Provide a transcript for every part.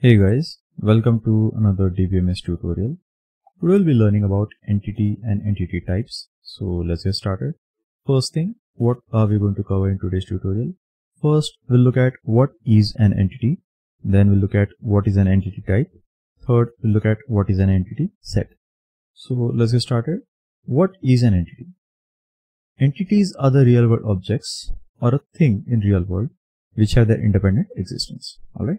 Hey guys, welcome to another DBMS tutorial. Today we'll be learning about entity and entity types. So let's get started. First thing, what are we going to cover in today's tutorial? First, we'll look at what is an entity. Then we'll look at what is an entity type. Third, we'll look at what is an entity set. So let's get started. What is an entity? Entities are the real world objects or a thing in real world which have their independent existence. Alright.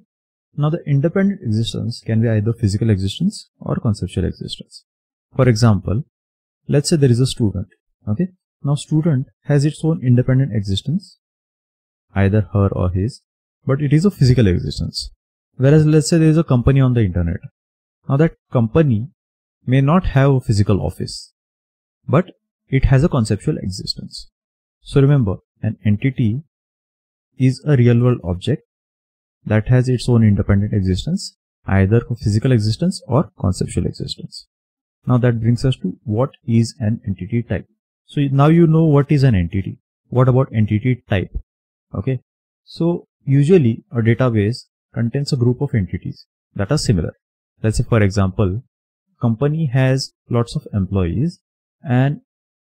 Now the independent existence can be either physical existence or conceptual existence. For example, let's say there is a student. Okay. Now student has its own independent existence, either her or his, but it is a physical existence. Whereas let's say there is a company on the internet. Now that company may not have a physical office, but it has a conceptual existence. So remember, an entity is a real world object that has its own independent existence, either physical existence or conceptual existence. Now that brings us to what is an entity type. So now you know what is an entity. What about entity type? Okay. So usually a database contains a group of entities that are similar. Let's say for example, company has lots of employees and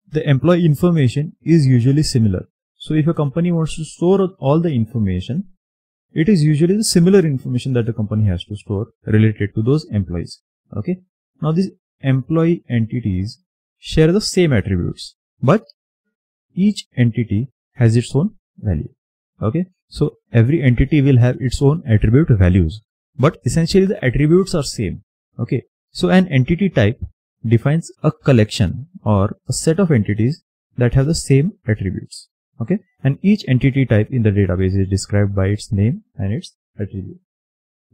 the employee information is usually similar. So if a company wants to store all the information, it is usually the similar information that the company has to store related to those employees. Okay. Now these employee entities share the same attributes, but each entity has its own value. Okay. So every entity will have its own attribute values, but essentially the attributes are same. Okay. So an entity type defines a collection or a set of entities that have the same attributes okay? And each entity type in the database is described by its name and its attribute.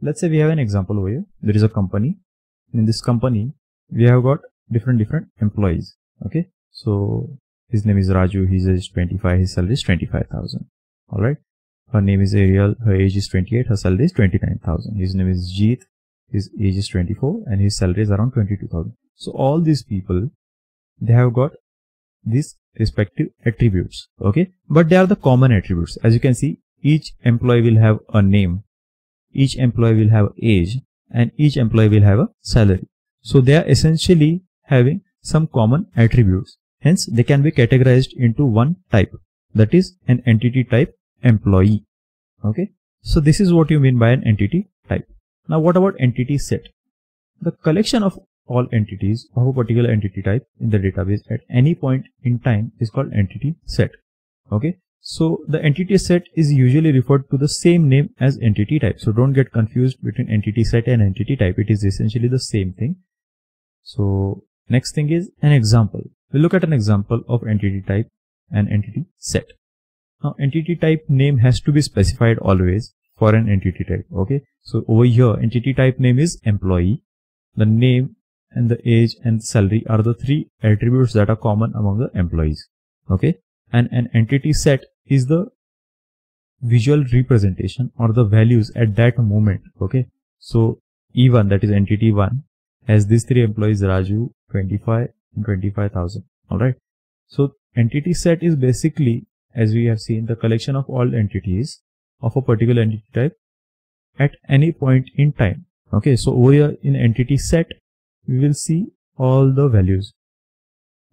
Let's say we have an example over here. There is a company. In this company we have got different different employees. Okay? So his name is raju. His age is 25 his salary is 25000 all right her name is ariel. Her age is 28 her salary is 29000 his name is jeet. His age is 24 and his salary is around 22000 so all these people they have got these respective attributes okay? But they are the common attributes. As you can see each employee will have a name each employee will have age and each employee will have a salary. So they are essentially having some common attributes. Hence they can be categorized into one type. That is an entity type employee okay? So this is what you mean by an entity type. Now what about entity set? The collection of all entities of a particular entity type in the database at any point in time is called entity set. Okay. So the entity set is usually referred to the same name as entity type. So don't get confused between entity set and entity type. It is essentially the same thing. So next thing is an example. We'll look at an example of entity type and entity set. Now entity type name has to be specified always for an entity type. Okay. So over here entity type name is employee. The name and the age and salary are the three attributes that are common among the employees. Okay. And an entity set is the visual representation or the values at that moment. Okay. So E1 that is entity 1 has these three employees Raju 25 and 25,000. Alright. So entity set is basically as we have seen the collection of all entities of a particular entity type at any point in time. Okay. So over here in entity set we will see all the values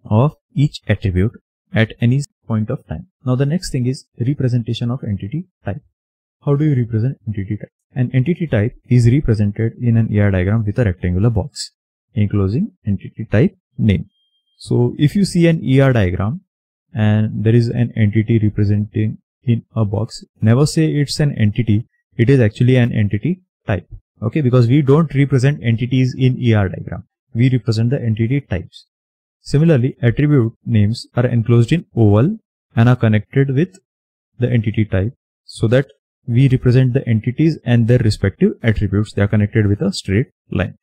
of each attribute at any point of time. Now the next thing is representation of entity type. How do you represent entity type? An entity type is represented in an ER diagram with a rectangular box enclosing entity type name. So if you see an ER diagram and there is an entity representing in a box, never say it's an entity, it is actually an entity type okay because we don't represent entities in ER diagram we represent the entity types. Similarly attribute names are enclosed in oval and are connected with the entity type so that we represent the entities and their respective attributes. They are connected with a straight line.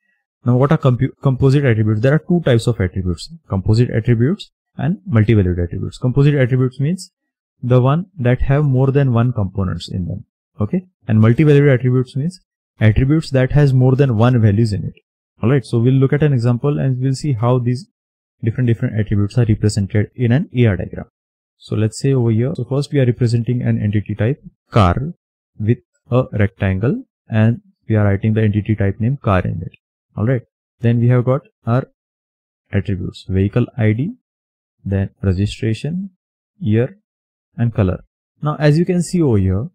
Now what are composite attributes? There are two types of attributes composite attributes and multivalued attributes. Composite attributes means the one that have more than one components in them okay? And multivalued attributes means attributes that has more than one values in it. Alright, so we'll look at an example and we'll see how these different different attributes are represented in an ER diagram. So let's say over here, so first we are representing an entity type car with a rectangle and we are writing the entity type name car in it. Alright. Then we have got our attributes vehicle ID, then registration, year and color. Now as you can see over here,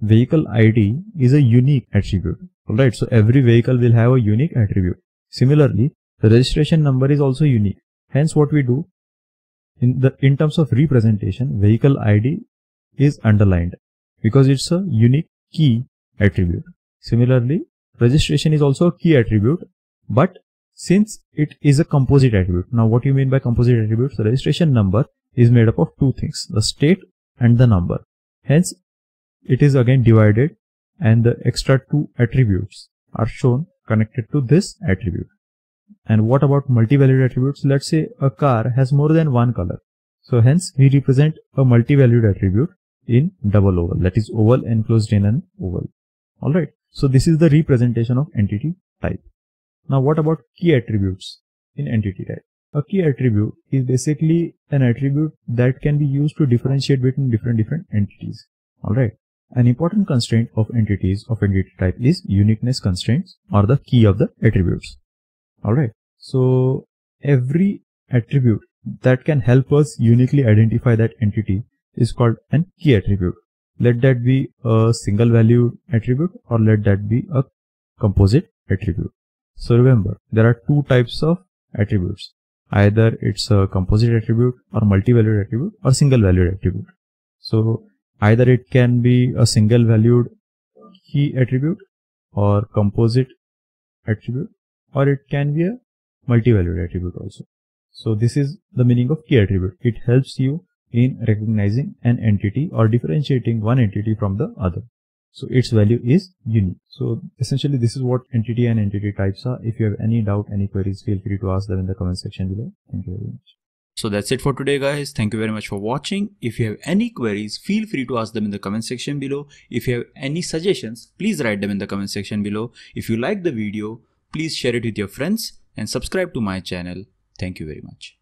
vehicle ID is a unique attribute. Alright, so every vehicle will have a unique attribute. Similarly, the registration number is also unique. Hence what we do in the in terms of representation, vehicle ID is underlined because it's a unique key attribute. Similarly, registration is also a key attribute, but since it is a composite attribute. Now what you mean by composite attributes? The registration number is made up of two things, the state and the number. Hence, it is again divided and the extra two attributes are shown connected to this attribute. And what about multi-valued attributes? Let's say a car has more than one color. So hence we represent a multi-valued attribute in double oval that is oval enclosed in an oval. Alright. So this is the representation of entity type. Now what about key attributes in entity type? A key attribute is basically an attribute that can be used to differentiate between different different entities. Alright. An important constraint of entities of entity type is uniqueness constraints or the key of the attributes. Alright. So every attribute that can help us uniquely identify that entity is called an key attribute. Let that be a single value attribute or let that be a composite attribute. So remember, there are two types of attributes. Either it's a composite attribute or multi-valued attribute or single valued attribute. So either it can be a single valued key attribute or composite attribute or it can be a multi-valued attribute also. So this is the meaning of key attribute. It helps you in recognizing an entity or differentiating one entity from the other. So its value is unique. So essentially this is what entity and entity types are. If you have any doubt, any queries, feel free to ask them in the comment section below. Thank you very much. So that's it for today guys. Thank you very much for watching. If you have any queries, feel free to ask them in the comment section below. If you have any suggestions, please write them in the comment section below. If you like the video, please share it with your friends and subscribe to my channel. Thank you very much.